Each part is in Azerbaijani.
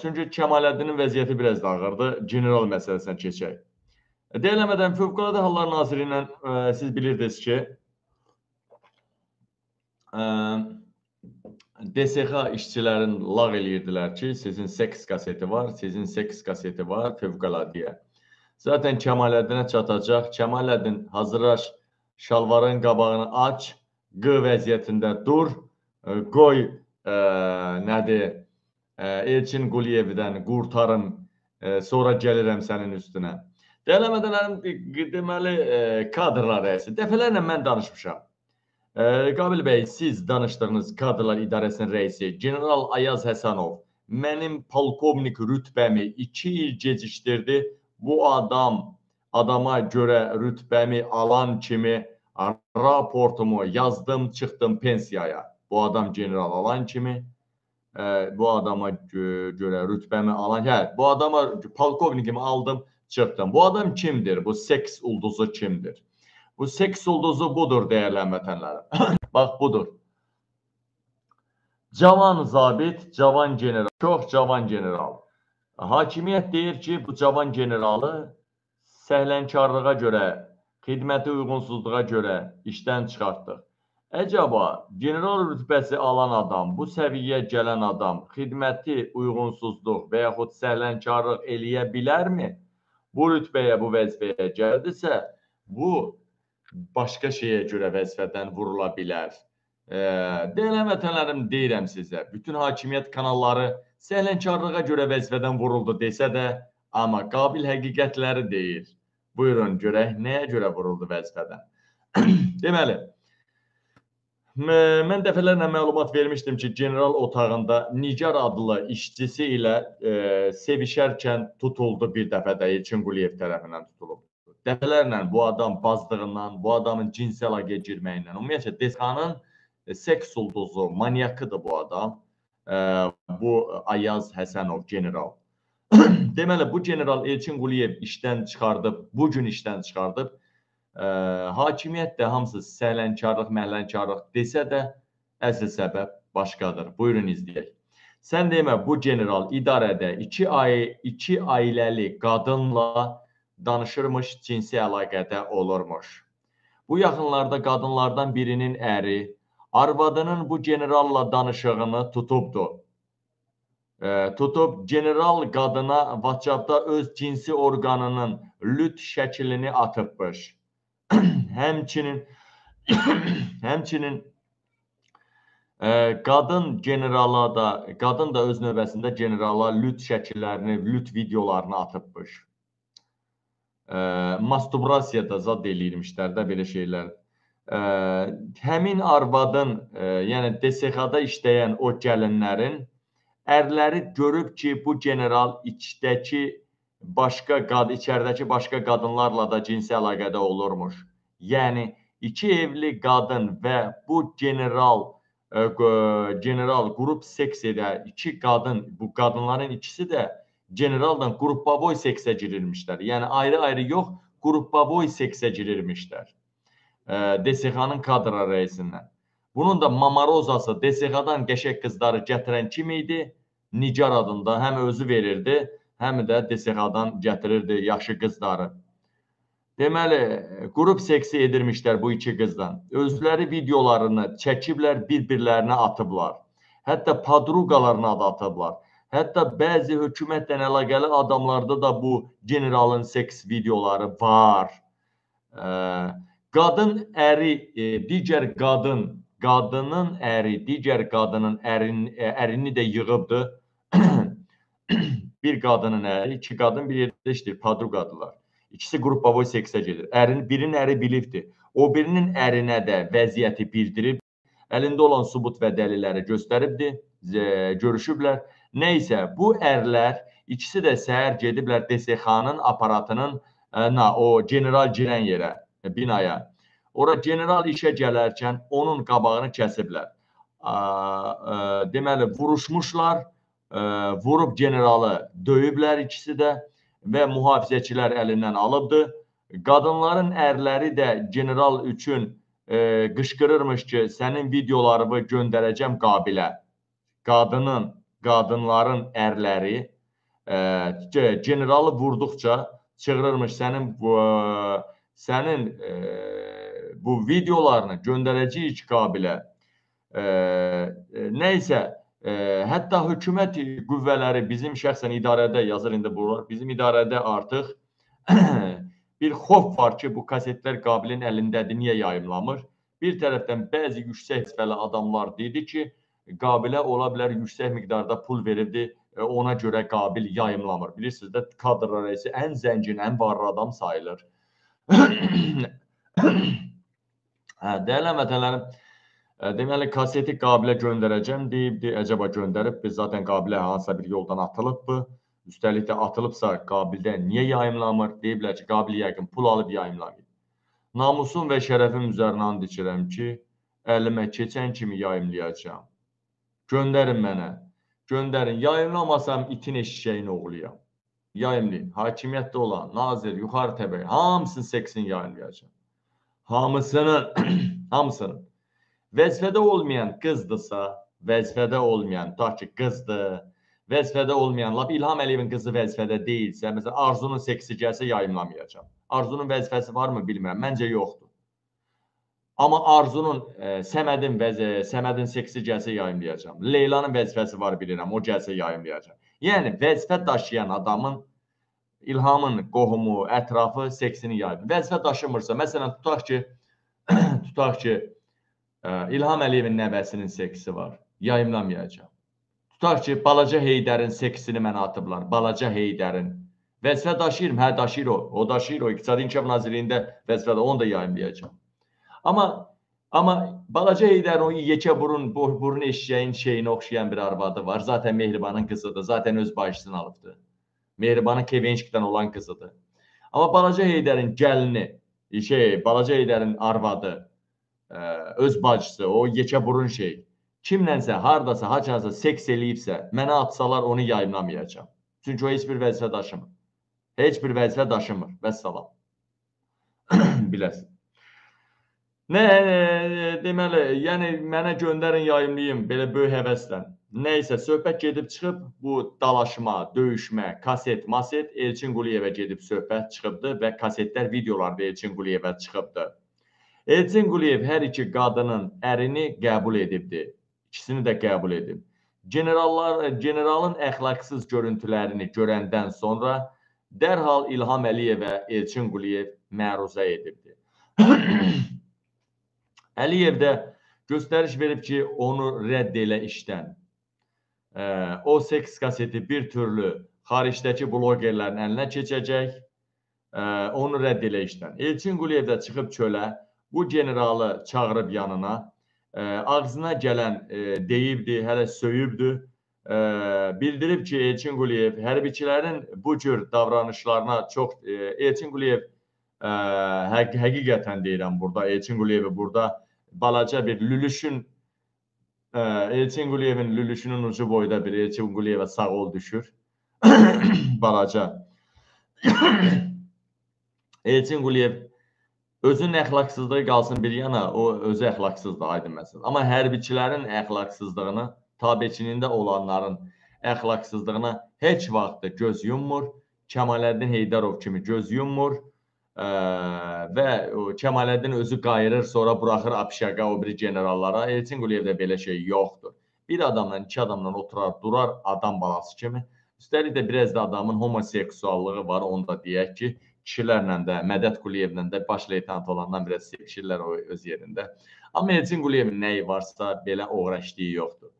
Çünki Kəmaləddinin vəziyyəti biraz da ağırdır. General məsələsinə keçək. Deyiləmədən Fövqəladə Hallar Naziri ilə ə, e, siz bilirdiniz ki, ə, e, DSX işçilərin lağ eləyirdilər ki, sizin seks kaseti var, sizin seks kaseti var Fövqəladiyə. Zaten Kəmaləddinə çatacaq. Kəmaləddin hazırlaş, şalvarın qabağını aç, Q vəziyyətində dur, ə, e, qoy ə, nədir, Elçin Quliyevdən qurtarım, sonra gəlirəm sənin üstünə. Dəyərli mədənlərim, deməli, kadrlar rəisi. Dəfələrlə mən danışmışam. Qabil bəy, siz danışdığınız kadrlar idarəsinin rəisi General Ayaz Həsənov mənim polkovnik rütbəmi 2 il gecikdirdi. Bu adam adama görə rütbəmi alan kimi raportumu yazdım, çıxdım pensiyaya. Bu adam general alan kimi ə, bu adama görə rütbəmi alan, hə, bu adama polkovnikimi aldım, çıxdım. Bu adam kimdir? Bu seks ulduzu kimdir? Bu seks ulduzu budur dəyərli vətənlərim. Bax budur. Cavan zabit, cavan general, çox cavan general. Hakimiyyət deyir ki, bu cavan generalı səhlənkarlığa görə, xidməti uyğunsuzluğa görə işdən çıxartdıq. Əcəba general rütbəsi alan adam, bu səviyyəyə gələn adam xidməti uyğunsuzluq və yaxud səhlənkarlıq eləyə bilərmi? Bu rütbəyə, bu vəzifəyə gəldisə, bu başqa şeyə görə vəzifədən vurula bilər. E, Deyilən vətənlərim deyirəm sizə, bütün hakimiyyət kanalları səhlənkarlığa görə vəzifədən vuruldu desə də, amma qabil həqiqətləri deyir. Buyurun görək, nəyə görə vuruldu vəzifədən? Deməli, Mən dəfələrlə məlumat vermişdim ki, general otağında Nigar adlı işçisi ilə e, sevişərkən tutuldu bir dəfə də Elçin Quliyev tərəfindən tutulub. Dəfələrlə bu adam bazdığından, bu adamın cinsi əlaqəyə girməyindən, ümumiyyətlə Desxanın e, seks ulduzu, manyakıdır bu adam. E, bu Ayaz Həsənov general. Deməli bu general Elçin Quliyev işdən çıxardıb, bu gün işdən çıxardıb ə, hakimiyyət də hamısı səhlənkarlıq, məhlənkarlıq desə də əsl səbəb başqadır. Buyurun izləyək. Sən demə bu general idarədə 2 ay 2 ailəli qadınla danışırmış, cinsi əlaqədə olurmuş. Bu yaxınlarda qadınlardan birinin əri arvadının bu generalla danışığını tutubdu. E, tutub general qadına WhatsApp-da öz cinsi orqanının lüt şəklini atıbmış. həmçinin həmçinin ə, e, qadın generala da, qadın da öz növbəsində generala lüt şəkillərini, lüt videolarını atıbmış. Ə, e, masturbasiya da zad eləyirmişlər də belə şeylər. Ə, e, həmin arvadın, ə, yəni DSX-da işləyən o gəlinlərin ərləri görüb ki, bu general içdəki başqa qad içəridəki başqa qadınlarla da cinsi əlaqədə olurmuş. Yəni iki evli qadın və bu general ə, e, general qrup seks edə iki qadın, bu qadınların ikisi də generaldan qrupboy seksə girirmişlər. Yəni ayrı-ayrı yox, qrupboy seksə girirmişlər. E, DSX-nın kadr rəisindən. Bunun da Mamarozası DSX-dan qəşəng qızları gətirən kim idi? Nigar adında həm özü verirdi, həm də DSX-dan gətirirdi yaxşı qızları. Deməli, qrup seksi edirmişlər bu iki qızdan. Özləri videolarını çəkiblər, bir-birlərinə atıblar. Hətta padruqalarına da atıblar. Hətta bəzi hökumətlə əlaqəli adamlarda da bu generalın seks videoları var. Ə, qadın əri, e, digər qadın, qadının əri, digər qadının ərin, ərini də yığıbdı. bir qadının əri, iki qadın bir yerdə işləyir, padruqadılar. İkisi qrupboy seksə gedir. Ərin, birinin əri bilibdir. O birinin ərinə də vəziyyəti bildirib, əlində olan subut və dəlilləri göstəribdir, görüşüblər. Nə isə bu ərlər ikisi də səhər gediblər DSX-nın aparatının na o general girən yerə, binaya. Ora general işə gələrkən onun qabağını kəsiblər. A, a, deməli vuruşmuşlar vurub generalı döyüblər ikisi də və mühafizəçilər əlindən alıbdı. Qadınların ərləri də general üçün e, qışqırırmış ki, sənin videolarını göndərəcəm Qabilə. Qadının qadınların ərləri e, generalı vurduqca çığırırmış sənin bu sənin e, bu videolarını göndərəcəyik qabilə. E, nə isə e, hətta hökumət qüvvələri bizim şəxsən idarədə yazır indi buralar. Bizim idarədə artıq bir xof var ki, bu kasetlər qabilin əlindədir, niyə yayımlamır? Bir tərəfdən bəzi yüksək vəzifəli adamlar dedi ki, qabilə ola bilər yüksək miqdarda pul verirdi, e, ona görə qabil yayımlamır. Bilirsiniz də kadr rəisi ən zəngin, ən varlı adam sayılır. hə, dəyərli vətənlərim, deməli kaseti qabilə göndərəcəm deyibdi, əcəba göndərib, biz zaten qabilə hansısa bir yoldan atılıbdı. Üstəlik də atılıbsa qabildən niyə yayımlamır? Deyiblər ki, qabil yəqin pul alıb yayımlamayıb. Namusum və şərəfim üzərinə and içirəm ki, əlimə keçən kimi yayımlayacağam. Göndərin mənə. Göndərin. Yayımlamasam itin eşşəyin oğluyam. Yayımlayın. Hakimiyyətdə olan, nazir, yuxarı təbəqə, hamısını seksin yayımlayacağam. Hamısının, hamısının. Vəzifədə olmayan qızdırsa, vəzifədə olmayan, ta ki qızdır, vəzifədə olmayan, lap İlham Əliyevin qızı vəzifədə deyilsə, məsələn, Arzunun seksi gəlsə yayımlamayacağam. Arzunun vəzifəsi varmı bilmirəm, məncə yoxdur. Amma Arzunun, e, Səmədin vəzi, Səmədin seksi gəlsə yayımlayacağam. Leylanın vəzifəsi var bilirəm, o gəlsə yayımlayacağam. Yəni vəzifə daşıyan adamın İlhamın qohumu, ətrafı seksini yayım. Vəzifə daşımırsa, məsələn tutaq ki, tutaq ki, İlham Əliyevin nəvəsinin seksi var. Yayımlamayacağam. Tutaq ki, balaca Heydərin seksini mənə atıblar. Balaca Heydərin. Vəzifə daşıyırım, hə daşıyır o. O daşıyır o. İqtisadi İnkişaf Nazirliyində vəzifədə onu da yayımlayacağam. Amma amma balaca Heydər o yekə burun, burun eşşəyin şeyinə oxşayan bir arvadı var. Zaten Mehribanın qızıdır. Zaten öz bacısını alıbdı. Mehribanın Kevençikdən olan qızıdır. Amma balaca Heydərin gəlini, şey, balaca Heydərin arvadı, öz bacısı, o yekə burun şey. Kimlənsə, hardasa, haçansa seks eləyibsə, mənə atsalar onu yayımlamayacağam. Çünki o heç bir vəzifə daşımır. Heç bir vəzifə daşımır. Vəssalam. Biləsən. Nə e, deməli, yəni mənə göndərin yayımlayım belə böyük həvəslə. Nə isə söhbət gedib çıxıb bu dalaşma, döyüşmə, kaset, maset Elçin Quliyevə gedib söhbət çıxıbdı və kasetlər, videolar da Elçin Quliyevə çıxıbdı. Elçin Quliyev hər iki qadının ərini qəbul edibdi. İkisini də qəbul edib. Generallar generalın əxlaqsız görüntülərini görəndən sonra dərhal İlham Əliyevə Elçin Quliyev məruzə edibdi. Əliyev də göstəriş verib ki, onu rədd elə işdən. O seks kaseti bir türlü xaricdəki blogerlərin əlinə keçəcək. Onu rədd elə işdən. Elçin Quliyev də çıxıb çölə, bu generalı çağırıb yanına. Ağzına gələn deyibdi, hələ söyübdü. Bildirib ki, Elçin Quliyev hərbiçilərin bu cür davranışlarına çox Elçin Quliyev həq həqiqətən deyirəm burada Elçin Quliyevi burada balaca bir lülüşün ə, Elçin Quliyevin lülüşünün ucu boyda bir Elçin Quliyevə sağ ol düşür. balaca. Elçin Quliyev özünün əxlaqsızlığı qalsın bir yana, o özü əxlaqsızdır aydın məsələ. Amma hərbiçilərin əxlaqsızlığını, tabeçiliyində olanların əxlaqsızlığına heç vaxt göz yummur. Kəmaləddin Heydərov kimi göz yummur ə, və Kəmaləddin özü qayırır, sonra buraxır Abşaqa o biri generallara. Elçin Quliyevdə belə şey yoxdur. Bir adamla, iki adamla oturar, durar adam balası kimi. Üstəlik də biraz da adamın homoseksuallığı var, onu da deyək ki, kişilərlə də, Mədət Quliyevlə də baş leytenant olandan biraz sevişirlər o öz yerində. Amma Elçin Quliyevin nəyi varsa belə uğraşdığı yoxdur.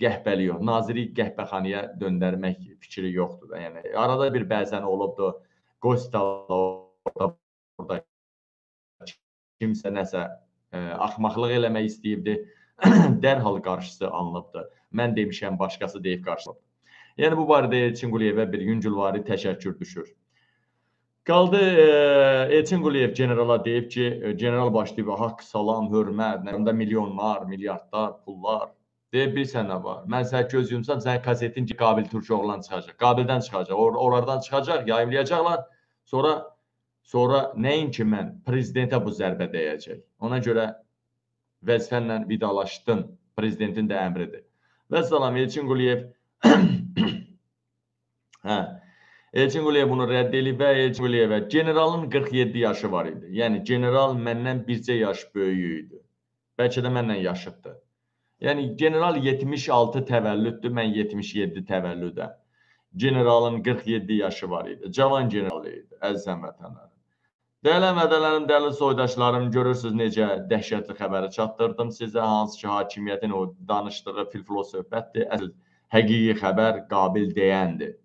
Qəhbəli yox. Naziri qəhbəxanaya döndərmək fikri yoxdur da. Yəni arada bir bəzən olubdu. Qostala orada burada kimsə nəsə ə, e, axmaqlıq eləmək istəyibdi, dərhal qarşısı alınıbdı. Mən demişəm, başqası deyib qarşıladı. Yəni bu barədə Elçin Quliyevə bir yüngülvari təşəkkür düşür. Qaldı e, Elçin Quliyev generala deyib ki, e, general başlayıb haqq, salam, hörmət, nəmdə milyonlar, milyardlar, pullar. Deyib bilirsən nə var? Mən sənə göz yumsam, sənin kasetin ki, Qabil Türkoğlu'dan çıxacaq. Qabildən çıxacaq. Or oralardan çıxacaq, yayımlayacaqlar. Sonra Sonra nəinki mən prezidentə bu zərbə dəyəcək. Ona görə vəzifənlə vidalaşdın. Prezidentin də əmridir. Və salam Elçin Quliyev hə. Elçin Quliyev bunu rədd edib və Elçin Quliyevə generalın 47 yaşı var idi. Yəni general məndən bircə yaş böyük idi. Bəlkə də məndən yaşıddır. Yəni general 76 təvəllüddür, mən 77 təvəllüdəm. Generalın 47 yaşı var idi. Cavan general idi, əziz həmvətənlərim. Dəyərli mədələrim, dəyərli soydaşlarım, görürsünüz necə dəhşətli xəbəri çatdırdım sizə, hansı ki, hakimiyyətin o danışdığı filflo söhbətdir. Əsl həqiqi xəbər qabil deyəndir.